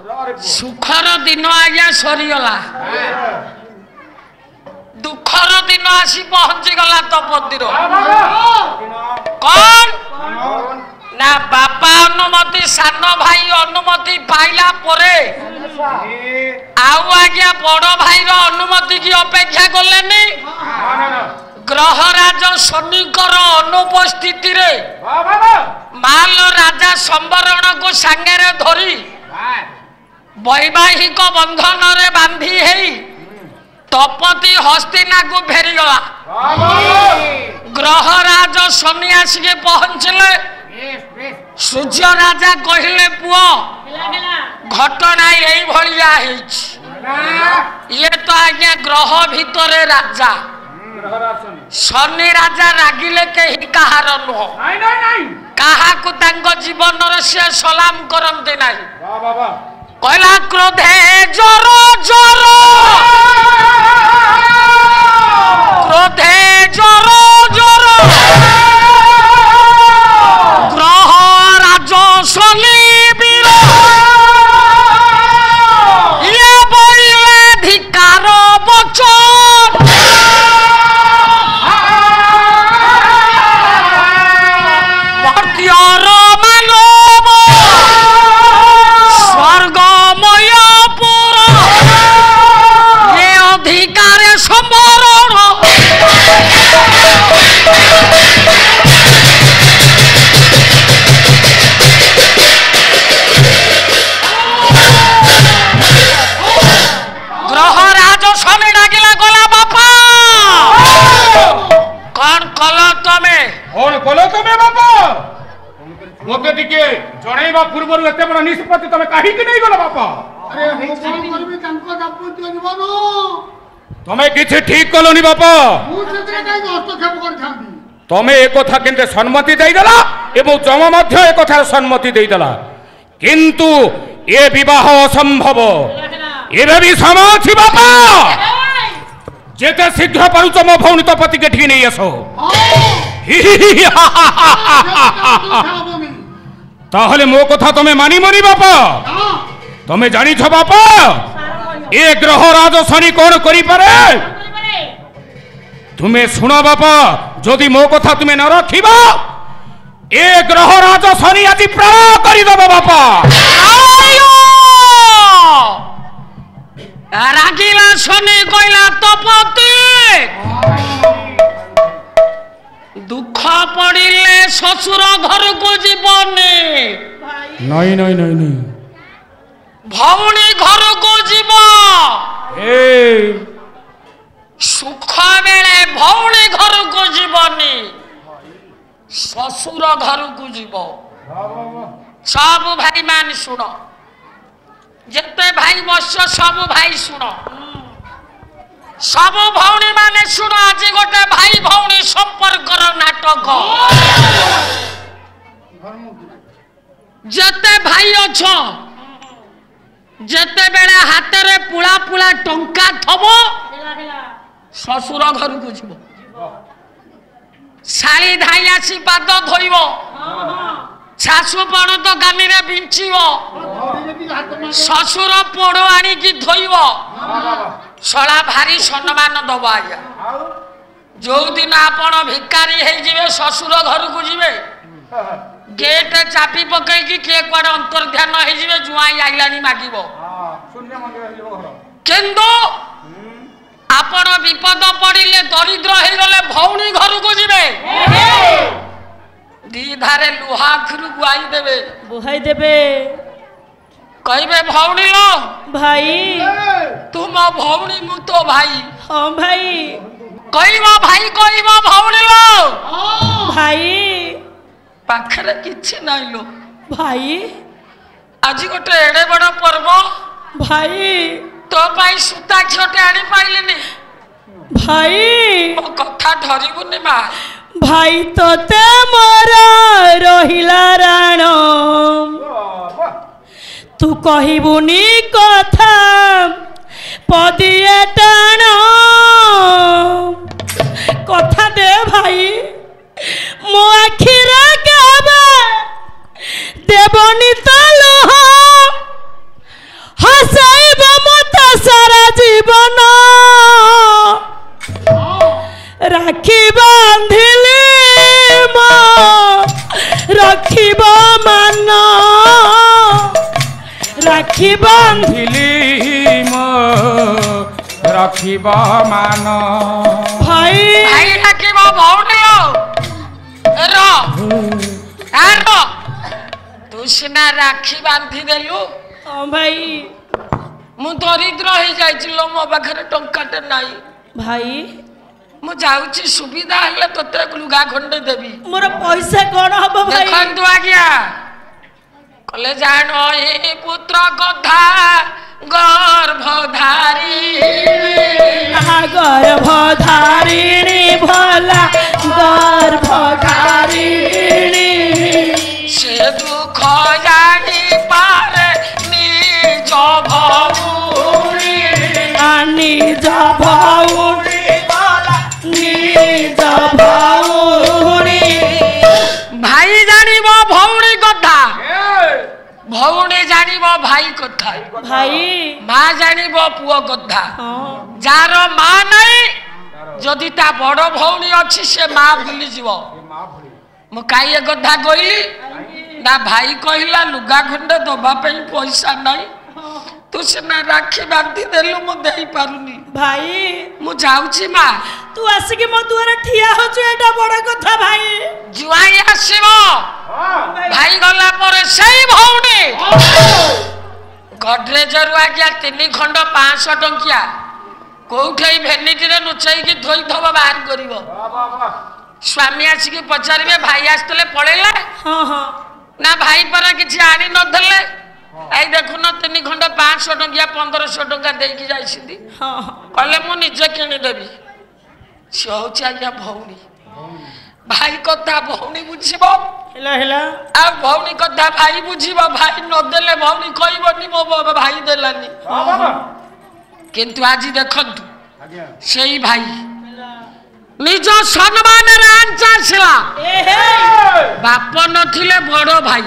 ସୁଖର ଦିନ ଆଜ୍ଞା ସରିଗଲା ଦୁଃଖର ଦିନ ଆସି ପହଞ୍ଚିଗଲା ତ ମନ୍ଦିର କଣ ନା ବାପା ଅନୁମତି ସାନ ଭାଇ ଅନୁମତି ପାଇଲା ପରେ ଆଉ ଆଜ୍ଞା ବଡ ଭାଇର ଅନୁମତି କି ଅପେକ୍ଷା କଲେନି ଗ୍ରହରାଜ ଶନିଙ୍କର ଅନୁପସ୍ଥିତିରେ ମାଲ ରାଜା ସମ୍ବରଣକୁ ସାଙ୍ଗରେ ଧରି ବୈବାହିକ ବନ୍ଧନରେ ବାନ୍ଧି ହେଇ ତପତି ହସ୍ତିନାକୁ ଫେରିଗଲା ଗ୍ରହରାଜ ଶନି ଆସିକି ପହଞ୍ଚିଲେ ସୂର୍ଯ୍ୟ ରାଜା କହିଲେ ପୁଅ ଘଟଣା ଏଇଭଳିଆ ହେଇଛି ଇଏ ତ ଆଜ୍ଞା ଗ୍ରହ ଭିତରେ ରାଜା ଶନି ରାଜା ରାଗିଲେ କେହି କାହାର ନୁହଁ କାହାକୁ ତାଙ୍କ ଜୀବନରେ ସେ ସଲାମ କରନ୍ତି ନାହିଁ कोयला क्रोध है जोरो ନିଷ୍ପତ୍ତି ତମେ କାହିଁକି ନେଇଗଲ ବାପା ତମେ କିଛି ଠିକ କଲନି ବାପା ତମେ ଏକଥା କେମିତି ସମ୍ମତି ଦେଇଦେଲ ଏବଂ ଜମ ମଧ୍ୟ ଏକଥାର ସମ୍ମତି ଦେଇଦେଲା କିନ୍ତୁ এ বিবাহ অসম্ভব এবে বি সময় অছি বাপা যেতে শীঘ্র পারুছ মো ভৌণী তো পতিকে ঠিক নেই আসো ତାହେଲେ ମୋ କଥା ତମେ ମାନିବନି ବାପା ତମେ ଜାଣିଛ ବାପା ଏ ଗ୍ରହ ରାଜ ଶନି କ'ଣ କରିପାରେ ତୁମେ ଶୁଣ ବାପା ଯଦି ମୋ କଥା ତୁମେ ନ ରଖିବ ଏ ଗ୍ରହ ରାଜ ଶନି ଆଜି ପ୍ରାୟ କରିଦେବ ବାପା ରାଗିଲା ଶନି କହିଲା ତପତି পড়িলে শ্বশুর ঘরକୁ ଯିବନି ନଇଁ ନଇଁ ନଇଁ ନଇଁ ଭଉଣୀ ଘରକୁ ଯିବ ସୁଖ ବେଳେ ଭଉଣୀ ଘରକୁ ଯିବନି ଶ୍ୱଶୁର ଘରକୁ ଯିବ ସବୁ ଭାଇମାନେ ଶୁଣ ଯେତେ ଭାଇ ବସ୍ୟ ସବୁ ଭାଇ ଶୁଣ ସବୁ ଭଉଣୀ ମାନେ ଶୁଣ ଆଜି ଗୋଟେ ଭାଇ ଭଉଣୀ ସମ୍ପର୍କ ଧର୍ମକ ଯେତେ ଭାଇ ଅଛ ଯେତେବେଳେ ହାତରେ ପୁଳା ପୁଳା ଟଙ୍କା ଥବ ଶ୍ୱଶୁର ଘରକୁ ଯିବ ଶାଳି ଧାଇ ଆସି ପାଦ ଧୋଇବ ଶାଶୁ ପଣତ ଗାଲିରେ ବିଞ୍ଚିବ ଶ୍ୱଶୁର ପୋଡ଼ ଆଣିକି ଧୋଇବ ଶଳା ଭାରି ସମ୍ମାନ ଦବ ଆଜ୍ଞା ଯୋଉଦିନ ଆପଣ ଭିକାରୀ ହେଇଯିବେ ଶ୍ୱଶୁର ଘରକୁ ଯିବେ ଗେଟ୍ ଚାପି ପକେଇକି କିଏ କୁଆଡ଼େ ଅନ୍ତର୍ଧ୍ୟାନ ହେଇଯିବେ ଜୁଆଇଁ ଆଇଲାଣି ମାଗିବ କିନ୍ତୁ ଆପଣ ବିପଦ ପଡ଼ିଲେ ଦରିଦ୍ର ହେଇଗଲେ ଭଉଣୀ ଘରକୁ ଯିବେ ଦି ଧାରେ ଲୁହା ଆଖିରୁ ଗୁଆଇ ଦେବେ ବୁହାଇ ଦେବେ କହିବେ ଭଉଣୀ ଲୋ ଭାଇ ତୁମ ଭଉଣୀ ମୁଁ ତୋ ଭାଇ ହଁ ଭାଇ କହିବ ଭାଇ କହିବ ଭଉଣୀ ଲୋ ଭାଇ ପାଖରେ କିଛି ନାହିଁ ଲୋ ଭାଇ ଆଜି ଗୋଟେ ଏଡ଼େ ବଡ଼ ପର୍ବ ଭାଇ ତୋ ପାଇଁ ସୂତା ଝିଅଟେ ଆଣିପାରିଲିନି ଭାଇ ମୋ କଥା ଧରିବୁନି ମା ভাই তোতে মোর রহিলা রাণ তু কহিবুনি কথা পদিয়ে টান কথা দে ভাই ମୋ ଆଖିର କାବା ଦେବନି ତ ଲୁହ ହସାଇବ ମତ ସାରା ଜୀବନ ରାକ୍ଷୀ ବାନ୍ଧିଲି ମୋ ରଖିବ ମାନ ରାକ୍ଷୀ ବାନ୍ଧିଲି রাখিব মান ভাই ভাই রাখিব ভৌণী র আর তুই সিনা রাখি বাঁধি দেলু ভাই ମୁଁ ଦରିଦ୍ର ହେଇଯାଇଛି ଲୋ ମୋ ପାଖରେ ଟଙ୍କାଟେ ନାହିଁ ଭାଇ ମୁଁ ଯାଉଛି ସୁବିଧା ହେଲେ ତୋତେ ଲୁଗା ଖଣ୍ଡେ ଦେବି ମୋର ପଇସା କ'ଣ ହବ ଦେଖନ୍ତୁ ଆଜ୍ଞା କଲେ ଜାଣ ଏ ପୁତ୍ର କଥା ଗର୍ଭଧା গর্ভধারিণী ভোলা গর্ভধারিণী সে দুঃখ জানি পারে নিজ ভৌরি নিজ ভৌরি নিজ ভৌরি ভাই জানিব ভৌরি কথা ভৌণী জানিব ভাই কথা ভাই মা জানিব পুয় কথা যার মা ଯଦି ତା ବଡ଼ ଭଉଣୀ ଅଛି ସେ ମା ଭୁଲିଯିବ ମୁଁ କାହିଁ ଏ କଥା କହିଲି ନା ଭାଇ କହିଲା ଲୁଗା ଖଣ୍ଡେ ଦେବା ପାଇଁ ପଇସା ନାହିଁ ତୁ ସିନା ରାକ୍ଷୀ ବାନ୍ଧି ଦେଲୁ ମୁଁ ଦେଇପାରୁନି ଭାଇ ମୁଁ ଯାଉଛି ମା ତୁ ଆସିକି ମୋ ଦୁଆରେ ଠିଆ ହଉଛୁ ଏଇଟା ବଡ଼ କଥା ଭାଇ ଜୁଆଇ ଆସିବ ଭାଇ ଗଲା ପରେ ସେଇ ଭଉଣୀ ଗଡ଼ରେଜରୁ ଆଜ୍ଞା ତିନି ଖଣ୍ଡ ପାଞ୍ଚଶହ ଟଙ୍କିଆ কোথায় ভ্যানিটিরে লুচাইকি ধোইথব বাহার করব স্বামী আসিকি পচারে ভাই আসলে পড়াইলে না ভাই পরা কিছু আনি নদলে এই দেখুন তিন খন্ড পাঁচশো টঙ্কিয়া পনেরোশো টঙ্কা দিয়ে যাই কলে মু নিজে কিনিদেবি সে হচ্ছে আজ্ঞা ভৌণী ভাই কথা ভৌণী বুঝিব ଆଉ ଭଉଣୀ କଥା ଭାଇ ବୁଝିବ ଭାଇ ନଦେଲେ ଭଉଣୀ କହିବନି ମୋ ଭାଇ ଦେଲାନି କିନ୍ତୁ ଆଜି ଦେଖନ୍ତୁ ସେଇ ଭାଇ ନିଜ ସମ୍ମାନରେ ଆଞ୍ଚ ଆସିଲା ବାପ ନଥିଲେ ବଡ଼ ଭାଇ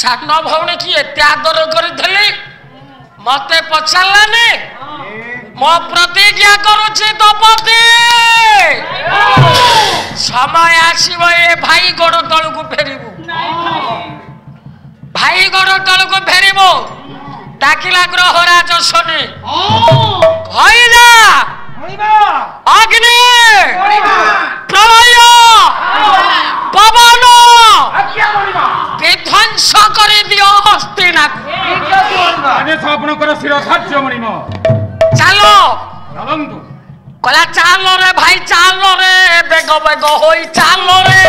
ସାନ ଭଉଣୀ କି ଏତେ ଆଦର କରିଥିଲି ମତେ ପଚାରିଲାନି ମୋ ପ୍ରତିଜ୍ଞା କରୁଛି ଦପତି ସମୟ ଆସିବ ଏ ଭାଇ ଗୋଡ଼ ତଳକୁ ଫେରିବୁ ଭାଇ ଗୋଡ଼ ତଳକୁ ଫେରିବୁ ডাকিলা গ্রহ রাজস্বনে হইলা অগ্নি প্রলয় পবন বিধ্বংস করে দিও হস্তিনাথ আপনার শিরসার্য মণিম চালো চলন্তু কলা চালো রে ভাই চালো রে বেগ বেগ হই চালো রে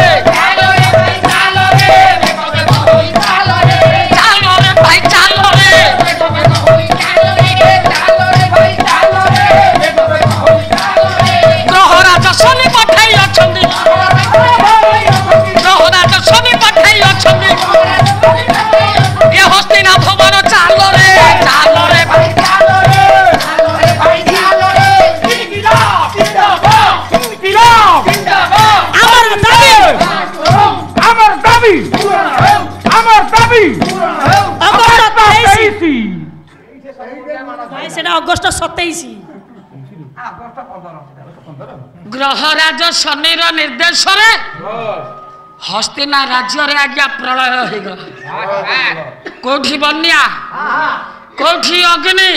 দাবি আমার দাবি আমার সাতাইশি ভাই সেটা অগস্ট সতেইশি গ্রহরাজ শনির নির্দেশরে হস্তিনা রাজ্যরে আজ্ঞা প্রলয় হইগলা কোঠি বন্যা কোঠি অগ্নি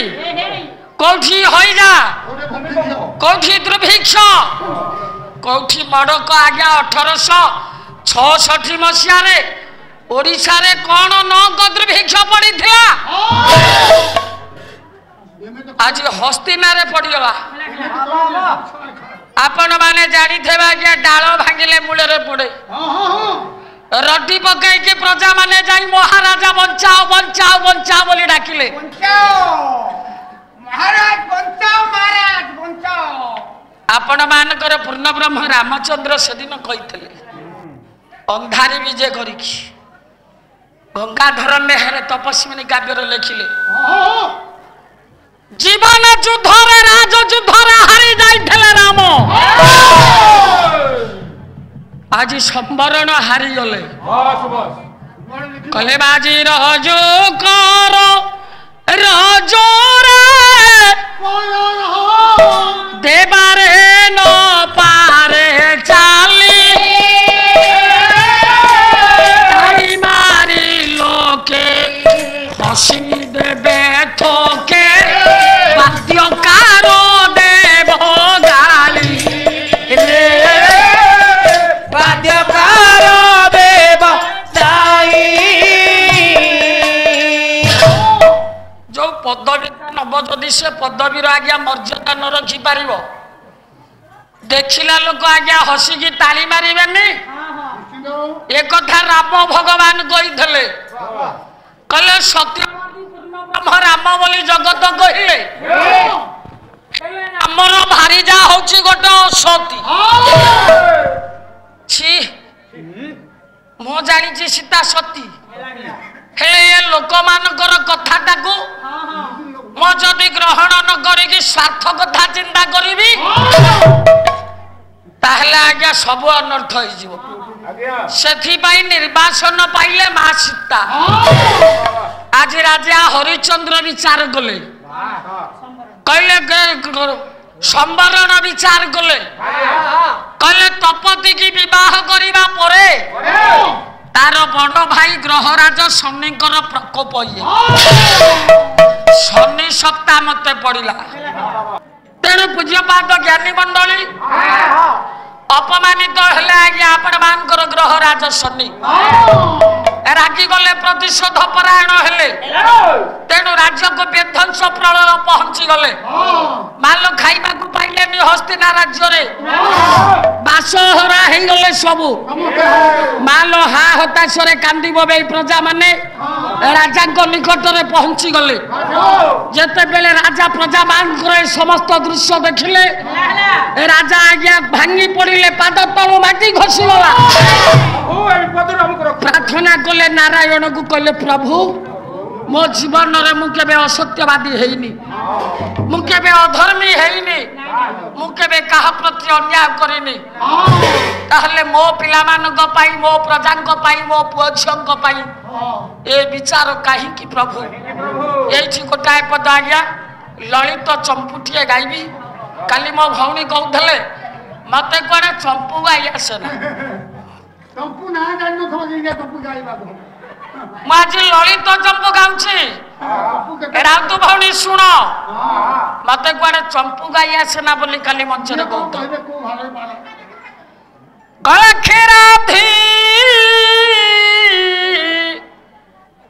কোঠি হইরা কোঠি দুর্ভিক্ষ কোঠি মড়ক আজ্ঞা অঠরশ ଛଅଷଠି ମସିହାରେ ଓଡ଼ିଶାରେ କ'ଣ ନଅ ଗଦ୍ର ଭିକ୍ଷ ପଡ଼ିଥିଲା ଆଜି ହସ୍ତିନାରେ ପଡ଼ିଗଲା ଆପଣମାନେ ଜାଣିଥିବେ ଆଜ୍ଞା ଡାଳ ଭାଙ୍ଗିଲେ ମୂଳରେ ପଡ଼େ ରଟି ପକାଇକି ପ୍ରଜାମାନେ ଯାଇ ମହାରାଜା ବଞ୍ଚାଓ ବଞ୍ଚାଓ ବଞ୍ଚାଓ ବୋଲି ଡାକିଲେ ଆପଣମାନଙ୍କର ପୂର୍ଣ୍ଣବ୍ରହ୍ମ ରାମଚନ୍ଦ୍ର ସେଦିନ କହିଥିଲେ ଅନ୍ଧାରି ବିଜେ କରିଛି ଗଙ୍ଗାଧର ନେହେରେ ତପସ୍ୱିନୀ କାବ୍ୟରେ ଲେଖିଲେ ଜୀବନ ଯୁଦ୍ଧରେ ରାଜ ଯୁଦ୍ଧରେ ହାରି ଯାଇଥିଲେ ରାମ ଆଜି ସମ୍ବରଣ ହାରିଗଲେ କହିଲେ ବାଜି ରଜ କର ରଜରେ ଦେବାରେ ପଦବୀଟା ନେବ ଯଦି ସେ ପଦବୀର ଆଜ୍ଞା ମର୍ଯ୍ୟାଦା ନ ରଖିପାରିବ ଦେଖିଲା ଲୋକ ଆଜ୍ଞା ହସିକି ତାଳି ମାରିବେନି ଏ କଥା ରାମ ଭଗବାନ କହିଥିଲେ କହିଲେ ସତ୍ୟବାଦୀ ବ୍ରହ୍ମ ରାମ ବୋଲି ଜଗତ କହିଲେ ଆମର ଭାରିଜା ହଉଛି ଗୋଟେ ଅସତି ଛି ମୁଁ ଜାଣିଛି ସୀତା ସତୀ ହେ ଲୋକମାନଙ୍କର କଥାଟାକୁ ମୁଁ ଯଦି ଗ୍ରହଣ ନ କରିକି ସ୍ୱାର୍ଥ କଥା ଚିନ୍ତା କରିବି ତାହେଲେ ଆଜ୍ଞା ସବୁ ଅନର୍ଥ ହେଇଯିବ ସେଥିପାଇଁ ନିର୍ବାସନ ପାଇଲେ ମା ସୀତା ଆଜି ରାଜା ହରିଚନ୍ଦ୍ର ବିଚାର କଲେ କହିଲେ ସମ୍ବରଣ ବିଚାର କଲେ କହିଲେ ତପତିକି ବିବାହ କରିବା ପରେ তার বড় ভাই গ্রহরাজ শনিঙ্কর প্রকোপ ইয়ে শনি সপ্তাহ মতে পড়িলা তেণু পূজ্যপাত জ্ঞানী মন্ডলী অপমানিত হলে আজ্ঞা আপনার গ্রহরাজ শনি ରାଗିଗଲେ ପ୍ରତିଶୋଧ ପରାୟଣ ହେଲେ ତେଣୁ ରାଜ୍ୟକୁ ବିଧ୍ୱଂସ ପ୍ରଳୟ ପହଞ୍ଚିଗଲେ ମାଲ ଖାଇବାକୁ ପାଇଲେନି ହସ୍ତିନା ରାଜ୍ୟରେ ବାସହରା ହେଇଗଲେ ସବୁ ମାଲ ହା ହତାଶରେ କାନ୍ଦିବ ବେ ପ୍ରଜାମାନେ ରାଜାଙ୍କ ନିକଟରେ ପହଞ୍ଚିଗଲେ ଯେତେବେଳେ ରାଜା ପ୍ରଜାମାନଙ୍କର ଏ ସମସ୍ତ ଦୃଶ୍ୟ ଦେଖିଲେ ରାଜା ଆଜ୍ଞା ଭାଙ୍ଗି ପଡ଼ିଲେ ପାଦ ତଳୁ ମାଟି ଘଷିଗଲା ପ୍ରାର୍ଥନା କଲେ ନାରାୟଣକୁ କହିଲେ ପ୍ରଭୁ ମୋ ଜୀବନରେ ମୁଁ କେବେ ଅସତ୍ୟବାଦୀ ହେଇନି ମୁଁ କେବେ ଅଧର୍ମୀ ହେଇନି ମୁଁ କେବେ କାହା ପ୍ରତି ଅନ୍ୟାୟ କରିନି ତାହେଲେ ମୋ ପିଲାମାନଙ୍କ ପାଇଁ ମୋ ପ୍ରଜାଙ୍କ ପାଇଁ ମୋ ପୁଅ ଝିଅଙ୍କ ପାଇଁ ए विचार कहीं कि प्रभु ये गोटाए पद आज्ञा ललित चंपुटीए गायबी का मो भौणी कहते मत कड़े चंपू गाई आसेना चंपू ना जान चंपू गाइबा ମୁଁ ଆଜି ଲଳିତ ଚମ୍ପୁ ଗାଉଛି ରାଉତ ଭଉଣୀ ଶୁଣ ମତେ କୁଆଡେ ଚମ୍ପୁ ଗାଇ ଆସେନା ବୋଲି କାଲି ମଞ୍ଚରେ କହୁଥିଲେ ଗଳା କ୍ଷୀର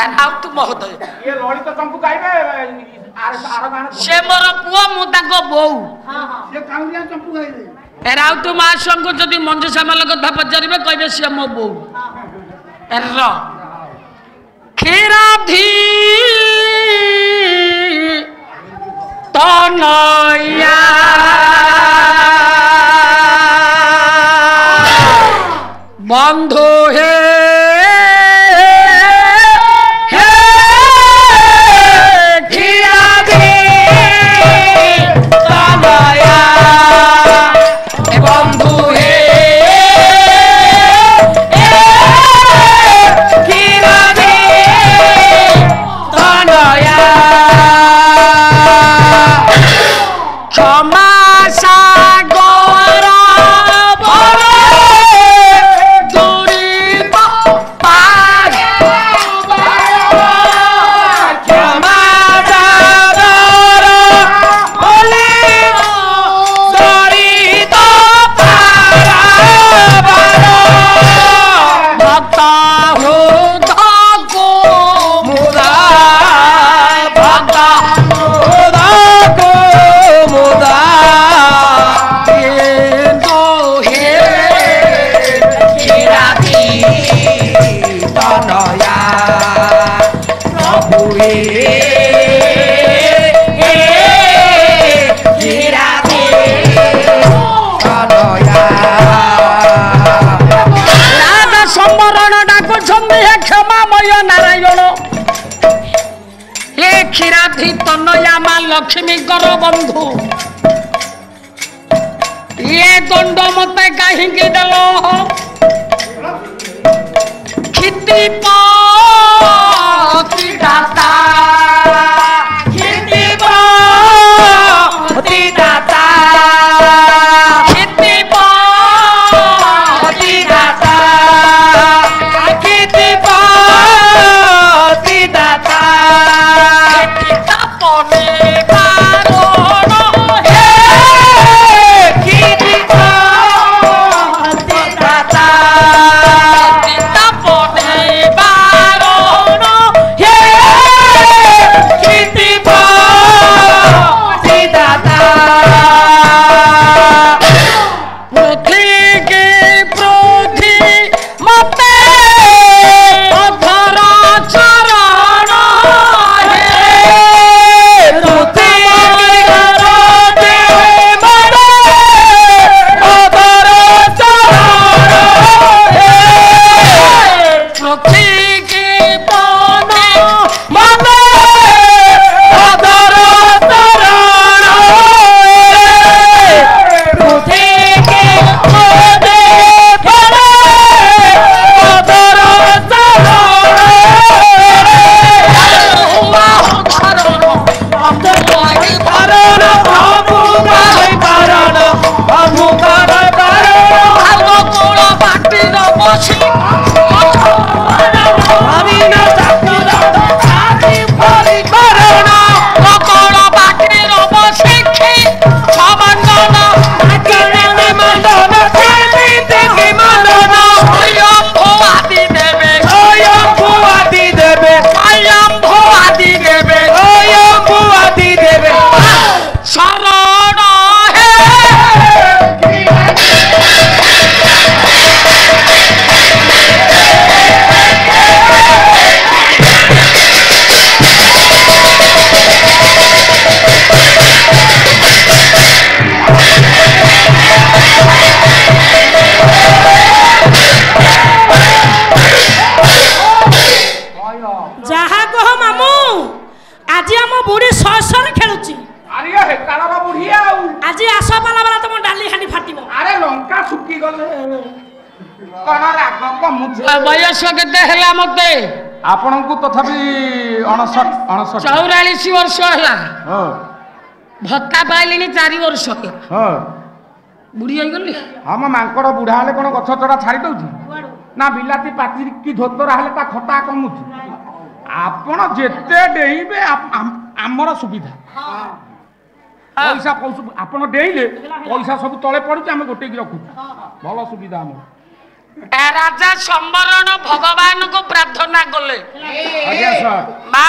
ଆଉ ତୁ ମହୋଦୟ ସେ ମୋର ପୁଅ ମୁଁ ତାଙ୍କ ବୋଉ ରାଉତ ମହାଶୟଙ୍କୁ ଯଦି ମଞ୍ଜୁ ସାମଲ କଥା ପଚାରିବେ କହିବେ ସିଏ ମୋ ବୋଉ ର କ୍ଷୀରାଧି ତନୟା বন্ধ হে সন্দেহে ক্ষমাময় নারায়ণ হে ক্ষীরাধি তন্ময় আমার লক্ষ্মী গর বন্ধু এ দণ্ড মতে কাহিকি দেল খিতি পা ବୟସ କେତେ ହେଲା ମତେ ଆପଣଙ୍କୁ ତଥାପି ଚଉରାଳିଶ ବର୍ଷ ହେଲା ଭତ୍ତା ପାଇଲିଣି ଚାରି ବର୍ଷ ବୁଢୀ ହେଇଗଲି ହଁ ମୋ ମାଙ୍କଡ଼ ବୁଢା ହେଲେ କ'ଣ ଗଛ ଚଡ଼ା ଛାଡ଼ି ଦଉଛି ନା ବିଲାତି ପାଚି କି ଧୋତରା ହେଲେ ତା ଖଟା କମୁଛି ଆପଣ ଯେତେ ଡେଇଁବେ ଆମର ସୁବିଧା ପଇସା ଆପଣ ଡେଇଁଲେ ପଇସା ସବୁ ତଳେ ପଡ଼ୁଛି ଆମେ ଗୋଟେକି ରଖୁଛୁ ଭଲ ସୁବିଧା ଆମର ରାଜା ସମ୍ବରଣ ଭଗବାନଙ୍କୁ ପ୍ରାର୍ଥନା କଲେ ମା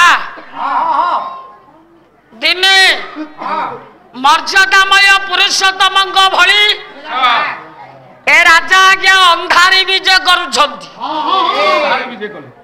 ଦିନେ ମର୍ଯ୍ୟାଦାମୟ ପୁରୁଷୋତ୍ତମଙ୍କ ଭଳି ଏ ରାଜା ଆଜ୍ଞା ଅନ୍ଧାରି ବିଜେ କରୁଛନ୍ତି